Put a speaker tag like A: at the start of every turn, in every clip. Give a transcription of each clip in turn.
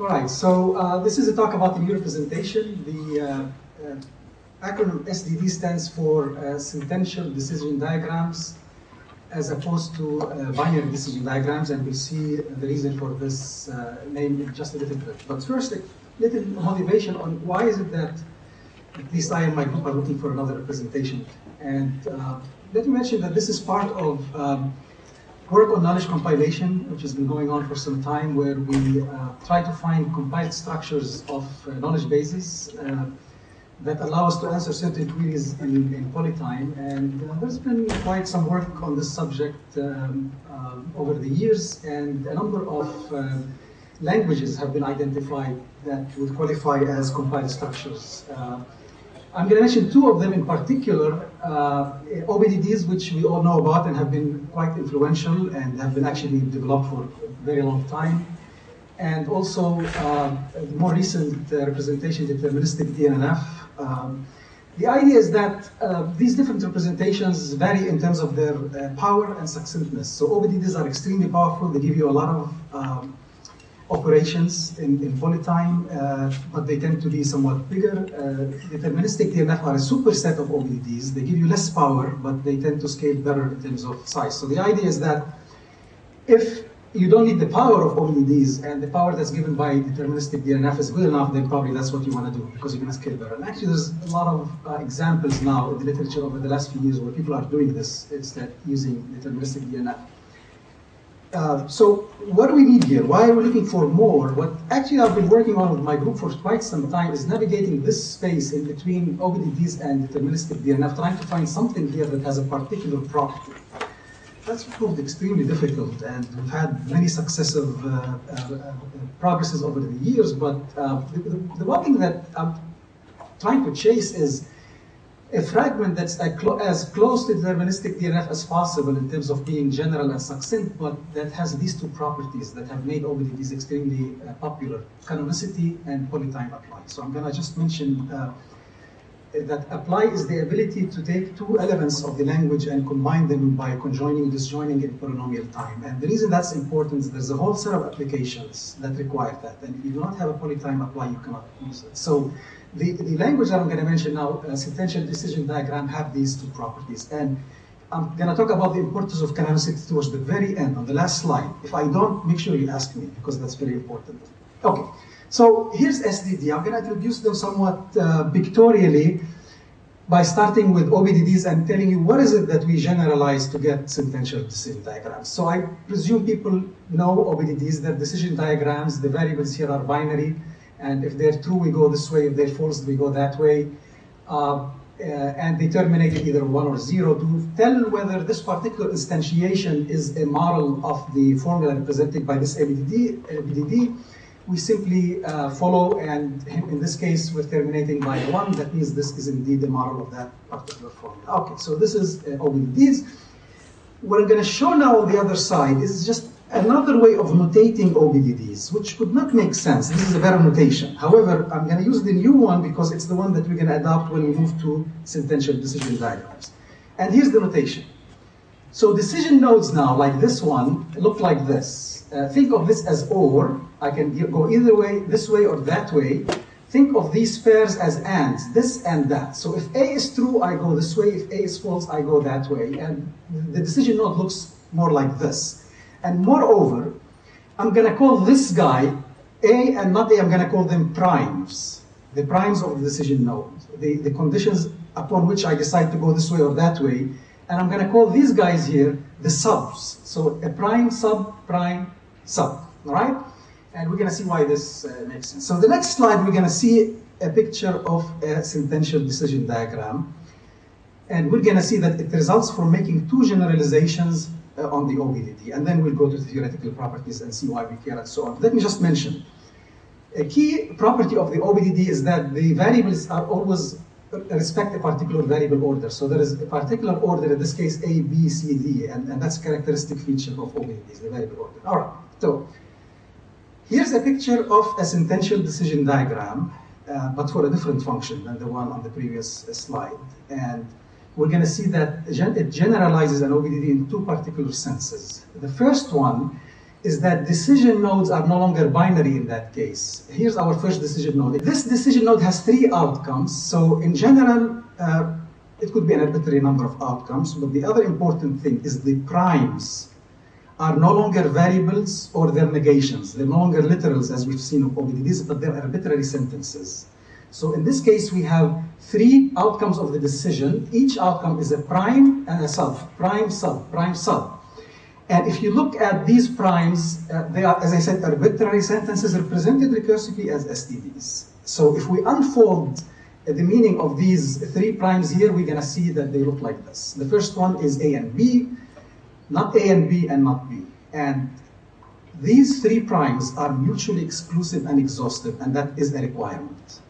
A: All right, so uh, this is a talk about the new representation. The uh, uh, acronym SDD stands for uh, sentential decision diagrams as opposed to uh, binary decision diagrams, and we'll see the reason for this name in just a little bit. But first, a little motivation on why is it that at least I and my group are looking for another representation. And uh, let me mention that this is part of um, work on knowledge compilation, which has been going on for some time, where we uh, try to find compiled structures of uh, knowledge bases uh, that allow us to answer certain queries in, in polytime. And uh, there's been quite some work on this subject um, um over the years, and a number of uh, languages have been identified that would qualify as compiled structures. I'm going to mention two of them in particular, uh, OBDDs, which we all know about and have been quite influential and have been actually developed for a very long time. And also uh, more recent uh, representation, deterministic DNNF. Um, the idea is that uh, these different representations vary in terms of their uh, power and succinctness. So OBDDs are extremely powerful. They give you a lot of um, operations in, in polytime, uh, but they tend to be somewhat bigger. Uh, deterministic DNNF are a superset of OBDDs. They give you less power, but they tend to scale better in terms of size. So the idea is that if you don't need the power of OBDDs and the power that's given by deterministic DNNF is good enough, then probably that's what you want to do because you're going to scale better. And actually, there's a lot of uh, examples now in the literature over the last few years where people are doing this instead using deterministic DNNF. Uh, so what do we need here? Why are we looking for more? What actually I've been working on with my group for quite some time is navigating this space in between OBDDs and deterministic DNNF, trying to find something here that has a particular property. That's proved extremely difficult, and we've had many successive uh, uh, uh progresses over the years, but uh, the, the, one thing that I'm trying to chase is a fragment that's as close to deterministic DNNF as possible in terms of being general and succinct, but that has these two properties that have made OBDDs extremely uh, popular, canonicity and polytime apply. So I'm going to just mention uh, that apply is the ability to take two elements of the language and combine them by conjoining, disjoining in polynomial time. And the reason that's important is there's a whole set of applications that require that. And if you do not have a polytime apply, you cannot use it. So the, the language that I'm going to mention now, uh, sentential decision diagram, have these two properties. And I'm going to talk about the importance of canonicity towards the very end, on the last slide. If I don't, make sure you ask me, because that's very important. Okay, so here's SDD. I'm going to introduce them somewhat uh, pictorially by starting with OBDDs and telling you what is it that we generalize to get sentential decision diagrams. So I presume people know OBDDs, they're decision diagrams. The variables here are binary. And if they're true, we go this way. If they're false, we go that way. Uh, uh, and they terminate in either one or zero to tell whether this particular instantiation is a model of the formula represented by this OBDD. OBDD we simply uh, follow, and in this case, we're terminating by one. That means this is indeed a model of that particular formula. Okay, so this is uh, OBDDs. What I'm going to show now on the other side is just another way of notating OBDDs, which would not make sense. This is a better notation. However, I'm going to use the new one because it's the one that we're going to adopt when we move to sentential decision diagrams. And here's the notation. So decision nodes now, like this one, look like this. Uh, think of this as OR. I can go either way, this way or that way. Think of these pairs as ands, this and that. So if A is true, I go this way. If A is false, I go that way. And the decision node looks more like this. And moreover, I'm going to call this guy A and not A, I'm going to call them primes, the primes of the decision node, the, the conditions upon which I decide to go this way or that way. And I'm going to call these guys here the subs. So a prime, sub, prime, sub, all right? And we're going to see why this uh, makes sense. So the next slide, we're going to see a picture of a sentential decision diagram. And we're going to see that it results from making two generalizations uh, on the OBDD. And then we'll go to the theoretical properties and see why we care and so on. Let me just mention, a key property of the OBDD is that the variables are always respect a particular variable order. So there is a particular order, in this case A, B, C, D, and, and that's characteristic feature of OBDDs, the variable order. All right, so here's a picture of a sentential decision diagram, uh, but for a different function than the one on the previous slide. And we're going to see that it generalizes an OBDD in two particular senses. The first one is that decision nodes are no longer binary in that case. Here's our first decision node. This decision node has three outcomes. So in general, uh, it could be an arbitrary number of outcomes, but the other important thing is the primes are no longer variables or they're negations. They're no longer literals as we've seen of OBDDs, but they're arbitrary sentences. So in this case, we have three outcomes of the decision. Each outcome is a prime and a sub, prime, sub, prime, sub. And if you look at these primes, uh, they are, as I said, arbitrary sentences represented recursively as SDDs. So if we unfold uh, the meaning of these three primes here, we're going to see that they look like this. The first one is A and B, not A and B and not B. And these three primes are mutually exclusive and exhaustive, and that is a requirement.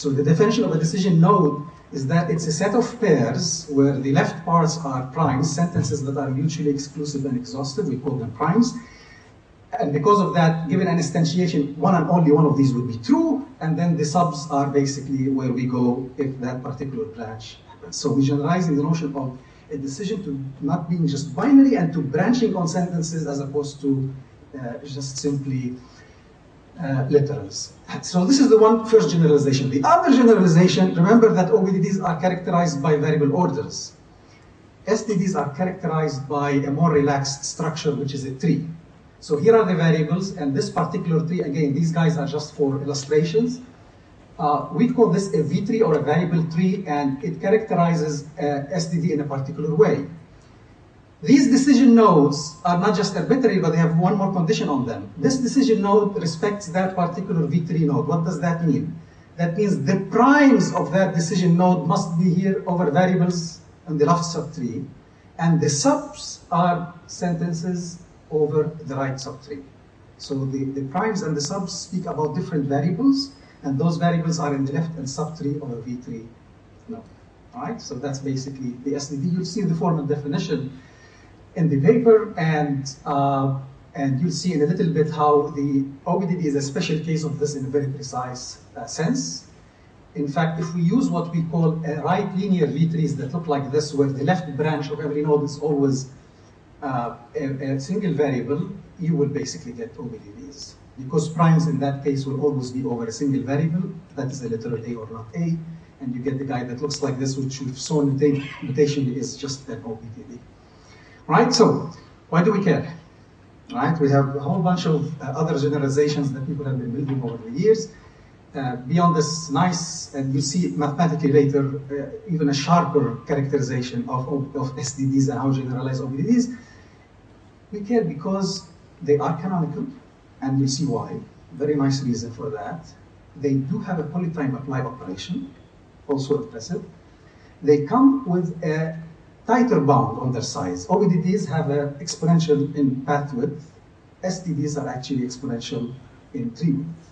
A: So the definition of a decision node is that it's a set of pairs where the left parts are primes, sentences that are mutually exclusive and exhaustive, we call them primes. And because of that, given an instantiation, one and only one of these would be true, and then the subs are basically where we go if that particular branch happens. So we generalizing the notion of a decision to not being just binary and to branching on sentences as opposed to uh, just simply uh, literals. So this is the one first generalization. The other generalization, remember that OBDDs are characterized by variable orders. SDDs are characterized by a more relaxed structure, which is a tree. So here are the variables, and this particular tree, again, these guys are just for illustrations. Uh, we call this a V tree or a variable tree, and it characterizes uh, SDD in a particular way. These decision nodes are not just arbitrary, but they have one more condition on them. Hmm. This decision node respects that particular V-tree node. What does that mean? That means the primes of that decision node must be here over variables in the left subtree, and the subs are sentences over the right subtree. So the, the primes and the subs speak about different variables, and those variables are in the left and subtree of a V-tree node. All right, so that's basically the SDD. You'll see the formal definition in the paper, and uh, and you'll see in a little bit how the OBDD is a special case of this in a very precise uh, sense. In fact, if we use what we call a right linear V-trees that look like this, where the left branch of every node is always uh, a, a, single variable, you will basically get OBDDs. Because primes in that case will always be over a single variable, that is a literal A or not A, and you get the guy that looks like this, which we've shown notationally is just an OBDD. Right? So, why do we care? Right? We have a whole bunch of uh, other generalizations that people have been building over the years. Uh, beyond this nice, and you see mathematically later, uh, even a sharper characterization of, of, of, SDDs and how generalized OBDDs. We care because they are canonical, and you'll see why. Very nice reason for that. They do have a polytime apply operation, also impressive. They come with a tighter bound on their size. OBDDs have an exponential in path width. SDDs are actually exponential in tree width.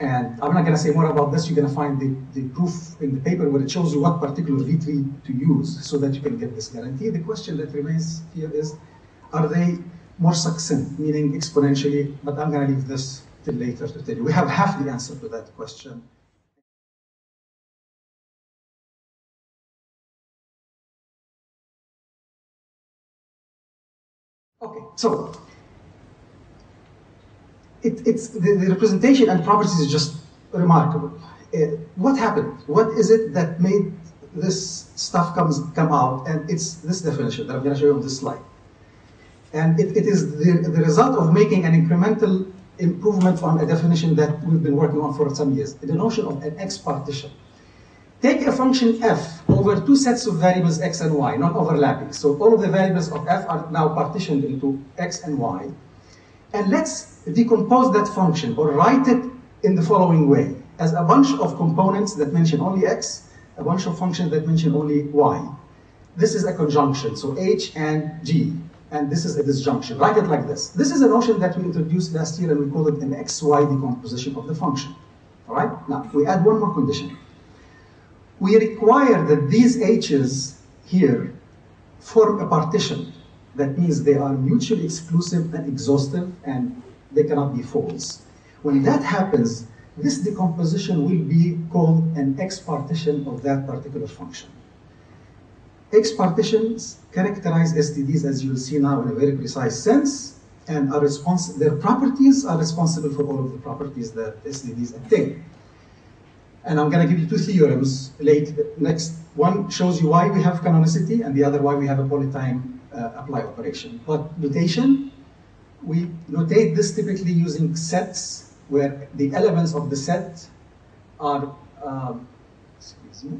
A: And I'm not going to say more about this. You're going to find the, the proof in the paper where it shows you what particular V-tree to use so that you can get this guarantee. The question that remains here is, are they more succinct, meaning exponentially? But I'm going to leave this till later to tell you. We have half the answer to that question. Okay, so it, it's the, the, representation and properties is just remarkable. Uh, what happened? What is it that made this stuff comes come out? And it's this definition that I'm going to show you on this slide. And it, it is the, the result of making an incremental improvement on a definition that we've been working on for some years. The notion of an X partition. Take a function f over two sets of variables x and y, not overlapping. So all of the variables of f are now partitioned into x and y. And let's decompose that function or write it in the following way. As a bunch of components that mention only x, a bunch of functions that mention only y. This is a conjunction, so h and g. And this is a disjunction. Write it like this. This is a notion that we introduced last year and we call it an xy decomposition of the function. All right? Now, we add one more condition we require that these H's here form a partition. That means they are mutually exclusive and exhaustive and they cannot be false. When that happens, this decomposition will be called an X partition of that particular function. X partitions characterize SDDs as you'll see now in a very precise sense. and are their properties are responsible for all of the properties that SDDs attain. And I'm going to give you two theorems late next. One shows you why we have canonicity, and the other why we have a polytime uh, apply operation. But notation, we notate this typically using sets where the elements of the set are, um, excuse me,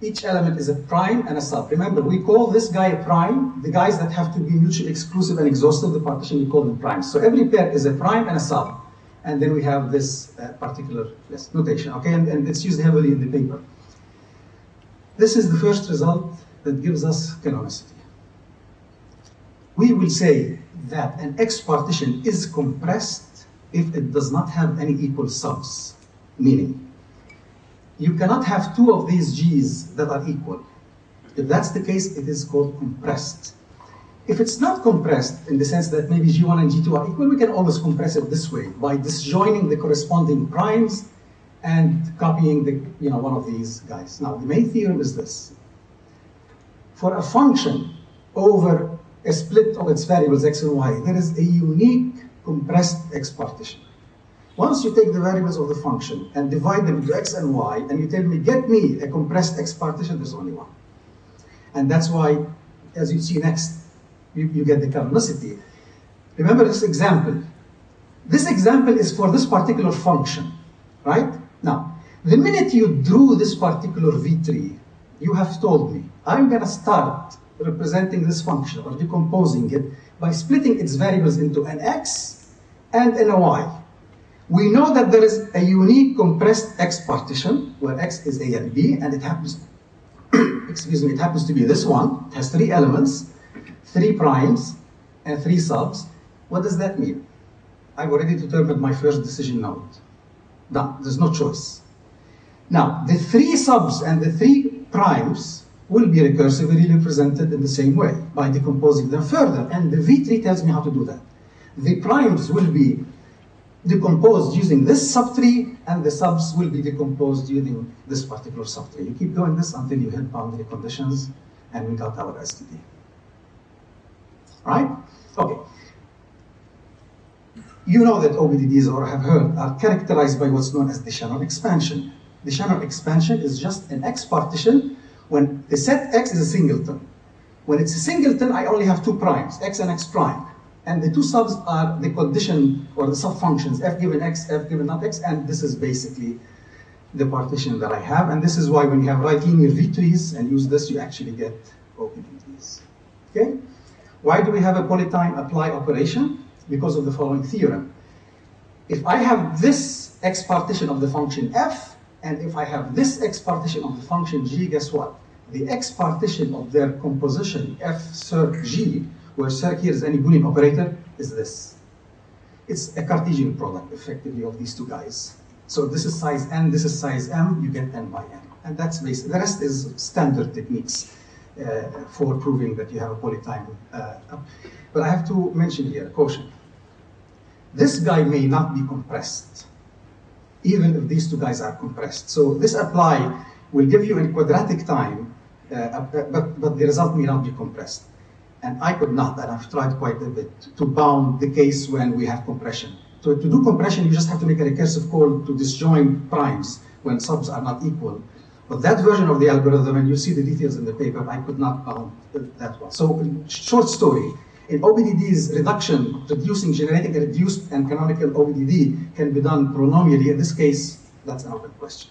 A: each element is a prime and a sub. Remember, we call this guy a prime. The guys that have to be mutually exclusive and exhaustive, the partition, we call them primes. So every pair is a prime and a sub. And then we have this uh, particular notation, okay? And, and it's used heavily in the paper. This is the first result that gives us canonicity. We will say that an X partition is compressed if it does not have any equal subs, meaning you cannot have two of these G's that are equal. If that's the case, it is called compressed. If it's not compressed in the sense that maybe G1 and G2 are equal, we can always compress it this way by disjoining the corresponding primes and copying the, you know, one of these guys. Now, the main theorem is this. For a function over a split of its variables x and y, there is a unique compressed x partition. Once you take the variables of the function and divide them into x and y, and you tell me, get me a compressed x partition, there's only one. And that's why, as you see next, you, you get the canonicity. Remember this example. This example is for this particular function, right? Now, the minute you drew this particular V-tree, you have told me, I'm going to start representing this function or decomposing it by splitting its variables into an x and an y. We know that there is a unique compressed x partition where x is a and b and it happens, excuse me, it happens to be this one. It has three elements, three primes, and three subs. What does that mean? I've already determined my first decision node. Done. There's no choice. Now, the three subs and the three primes will be recursively represented in the same way by decomposing them further. And the V-tree tells me how to do that. The primes will be decomposed using this subtree, and the subs will be decomposed using this particular subtree. You keep doing this until you hit boundary conditions, and we got our SDD. Right? Okay. You know that OBDDs, or have heard, are characterized by what's known as the Shannon expansion. The Shannon expansion is just an X partition when the set X is a singleton. When it's a singleton, I only have two primes, X and X prime. And the two subs are the condition or the subfunctions, f given x, f given not x, and this is basically the partition that I have. And this is why when you have right linear V trees and use this, you actually get OBDDs. Okay? Why do we have a polytime apply operation? Because of the following theorem. If I have this x partition of the function f, and if I have this x partition of the function g, guess what? the X partition of their composition, F circ G, where circ here is any Boolean operator, is this. It's a Cartesian product, effectively, of these two guys. So this is size n, this is size m, you get n by n. And that's basic. The rest is standard techniques for proving that you have a polytime. Uh, but I have to mention here, caution. This guy may not be compressed, even if these two guys are compressed. So this apply will give you in quadratic time uh, but, but the result may not be compressed. And I could not, and I've tried quite a bit, to bound the case when we have compression. So to do compression, you just have to make a recursive call to disjoint primes when subs are not equal. But that version of the algorithm, and you see the details in the paper, I could not bound that one. So short story, in OBDD's reduction, reducing, generating a reduced and canonical OBDD can be done polynomially. In this case, that's an open question.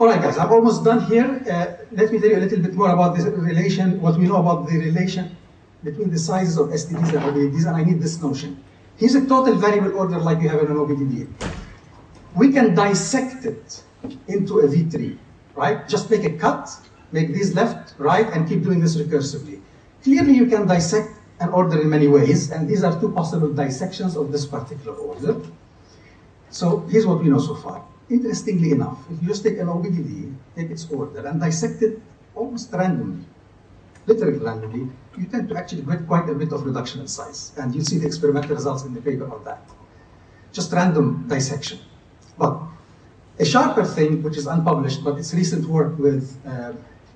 A: All right, guys, I'm almost done here. Uh, let me tell you a little bit more about this relation, what we know about the relation between the sizes of SDDs and OBDDs, and I need this notion. Here's a total variable order like you have in an OBDD. We can dissect it into a V-tree, right? Just make a cut, make these left, right, and keep doing this recursively. Clearly, you can dissect an order in many ways, and these are two possible dissections of this particular order. So here's what we know so far. Interestingly enough, if you just take an OBDD, take its order, and dissect it almost randomly, literally randomly, you tend to actually get quite a bit of reduction in size. And you see the experimental results in the paper on that. Just random dissection. But A sharper thing, which is unpublished, but it's recent work with uh,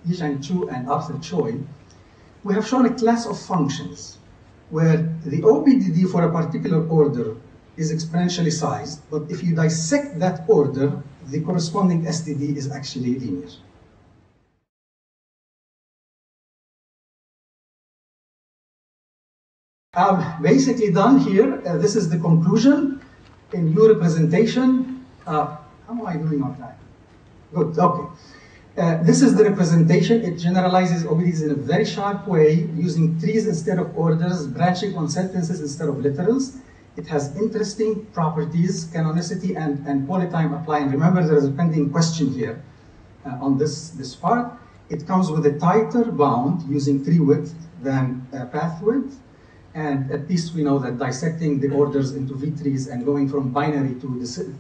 A: Yexiang Xue and Arthur Choi, we have shown a class of functions where the OBDD for a particular order is exponentially sized, but if you dissect that order, the corresponding SDD is actually linear. I've basically done here, uh, this is the conclusion in new representation. Uh, how am I doing on time? Good, okay. Uh, this is the representation. It generalizes OBDDs in a very sharp way, using trees instead of orders, branching on sentences instead of literals. It has interesting properties, canonicity and, and polytime apply. And remember, there is a pending question here uh, on this, this part. It comes with a tighter bound using tree width than uh, path width. And at least we know that dissecting the orders into V-trees and going from binary to,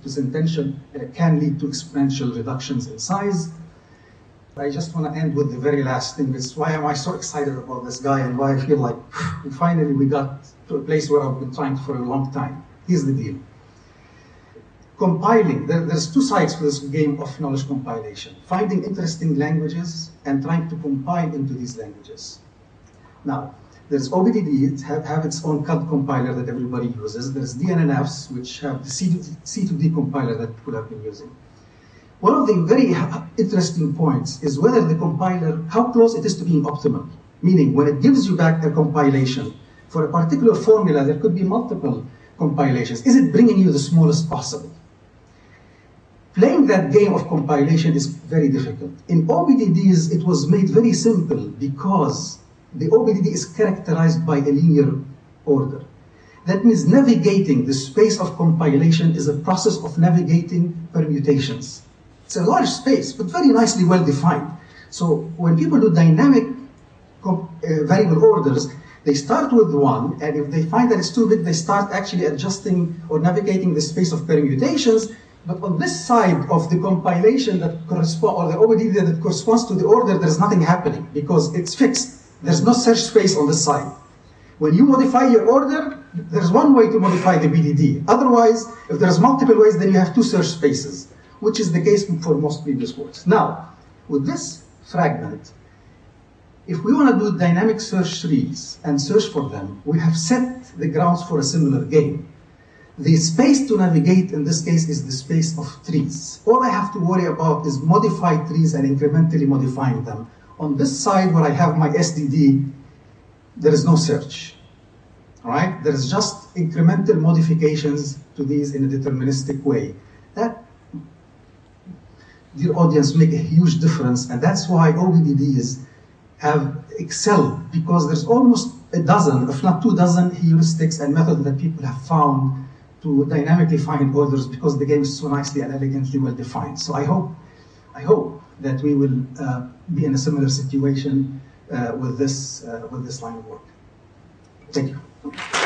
A: to sentential uh, can lead to exponential reductions in size. I just want to end with the very last thing. It's why am I so excited about this guy and why I feel like finally we got to a place where I've been trying for a long time. Here's the deal. Compiling, there, there's two sides to this game of knowledge compilation. Finding interesting languages and trying to compile into these languages. Now, there's OBDD, it have, have its own CUDD compiler that everybody uses. There's DNNFs, which have the C to, c2d compiler that people have been using. One of the very interesting points is whether the compiler, how close it is to being optimal. Meaning, when it gives you back a compilation for a particular formula, there could be multiple compilations. Is it bringing you the smallest possible? Playing that game of compilation is very difficult. In OBDDs, it was made very simple because the OBDD is characterized by a linear order. That means navigating the space of compilation is a process of navigating permutations. It's a large space, but very nicely well defined. So when people do dynamic uh, variable orders, they start with one, and if they find that it's too big, they start actually adjusting or navigating the space of permutations. But on this side of the compilation that corresponds, or the OBDD that corresponds to the order, there's nothing happening because it's fixed. There's no search space on the side. When you modify your order, there's one way to modify the BDD. Otherwise, if there's multiple ways, then you have two search spaces which is the case for most previous works. Now, with this fragment, if we want to do dynamic search trees and search for them, we have set the grounds for a similar game. The space to navigate in this case is the space of trees. All I have to worry about is modify trees and incrementally modifying them. On this side where I have my SDD, there is no search. All right? There is just incremental modifications to these in a deterministic way. That dear audience, make a huge difference. And that's why OBDDs have excelled because there's almost a dozen, if not two dozen, heuristics and methods that people have found to dynamically find orders because the game is so nicely and elegantly well defined. So I hope, I hope that we will uh, be in a similar situation uh, with this uh, with this line of work. Thank you.